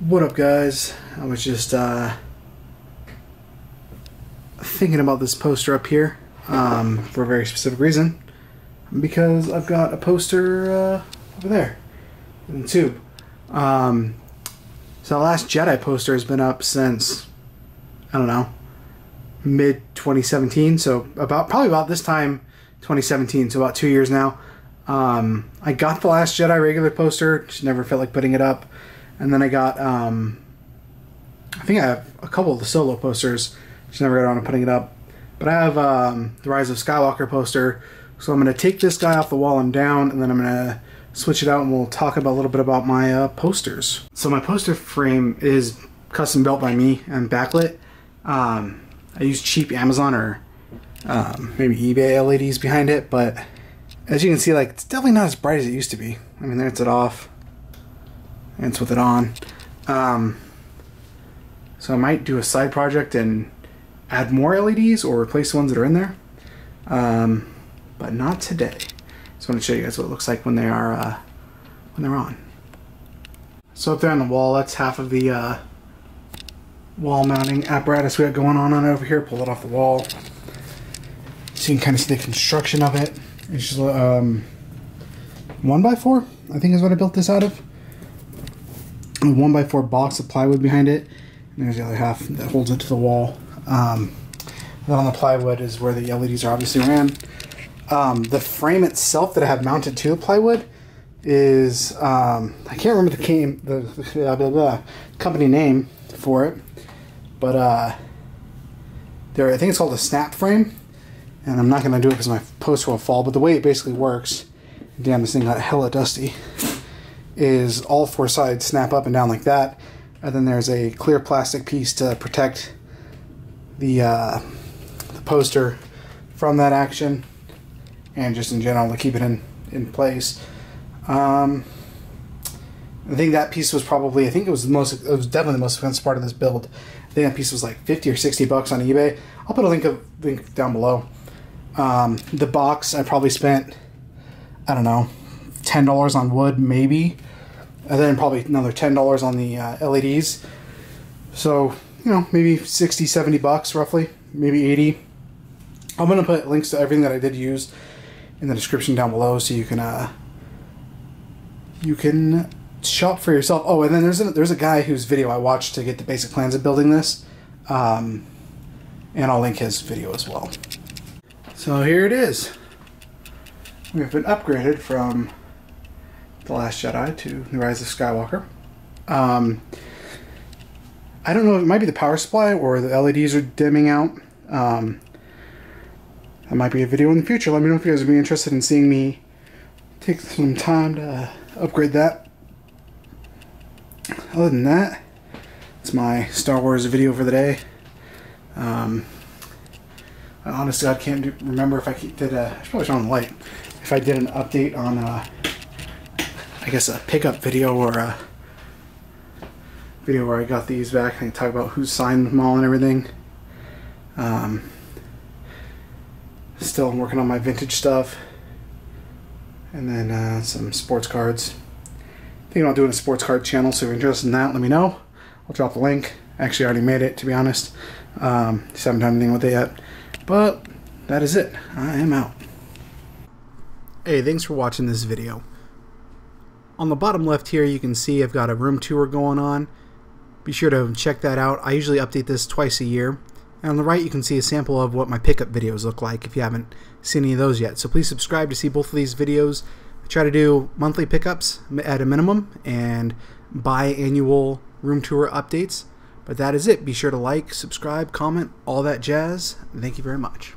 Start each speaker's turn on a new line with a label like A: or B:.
A: What up, guys? I was just uh, thinking about this poster up here um, for a very specific reason. Because I've got a poster uh, over there in the tube. Um, so the last Jedi poster has been up since, I don't know, mid 2017. So about probably about this time 2017. So about two years now. Um, I got the last Jedi regular poster. Just never felt like putting it up. And then I got, um, I think I have a couple of the solo posters. Just never got around to putting it up. But I have um, the Rise of Skywalker poster. So I'm to take this guy off the wall and down, and then I'm to switch it out, and we'll talk about a little bit about my uh, posters. So my poster frame is custom built by me and backlit. Um, I use cheap Amazon or um, maybe eBay LEDs behind it, but as you can see, like it's definitely not as bright as it used to be. I mean, there's it off and it's with it on. Um, so I might do a side project and add more LEDs or replace the ones that are in there. Um, but not today. Just want to show you guys what it looks like when they are uh, when they're on. So up there on the wall, that's half of the uh, wall mounting apparatus we got going on, on over here. Pull it off the wall. So you can kind of see the construction of it. It's just um, one by four, I think is what I built this out of a one by four box of plywood behind it. And there's the other half that holds it to the wall. Um, then on the plywood is where the LEDs are obviously ran. Um, the frame itself that I have mounted to the plywood is um, I can't remember the, came, the blah, blah, blah, company name for it, but uh, there I think it's called a snap frame, and I'm not going to do it because my poster will fall. But the way it basically works, damn, this thing got hella dusty is all four sides snap up and down like that. And then there's a clear plastic piece to protect the, uh, the poster from that action and just in general to keep it in, in place. Um, I think that piece was probably, I think it was the most, it was definitely the most expensive part of this build. I think that piece was like 50 or 60 bucks on eBay. I'll put a link, of, link down below. Um, the box, I probably spent, I don't know, $10 on wood, maybe and then probably another $10 on the uh, LEDs. So, you know, maybe 60, 70 bucks roughly, maybe 80. I'm going to put links to everything that I did use in the description down below so you can uh, you can shop for yourself. Oh, and then there's a, there's a guy whose video I watched to get the basic plans of building this. Um, and I'll link his video as well. So here it is. We have been upgraded from the Last Jedi to The Rise of Skywalker. Um, I don't know, it might be the power supply or the LEDs are dimming out. Um, that might be a video in the future. Let me know if you guys would be interested in seeing me take some time to upgrade that. Other than that, it's my Star Wars video for the day. Um, honestly, I can't do, remember if I did a, I should probably turn on the light, if I did an update on uh, I guess a pickup video or a video where I got these back and talk about who signed them all and everything. Um, still working on my vintage stuff. And then uh, some sports cards. Thinking about doing a sports card channel, so if you're interested in that, let me know. I'll drop the link. Actually, I already made it, to be honest. Um, just haven't done anything with it yet. But that is it. I am out. Hey, thanks for watching this video. On the bottom left here you can see I've got a room tour going on. Be sure to check that out. I usually update this twice a year. And on the right you can see a sample of what my pickup videos look like if you haven't seen any of those yet. So please subscribe to see both of these videos. I try to do monthly pickups at a minimum and biannual room tour updates. But that is it. Be sure to like, subscribe, comment, all that jazz. Thank you very much.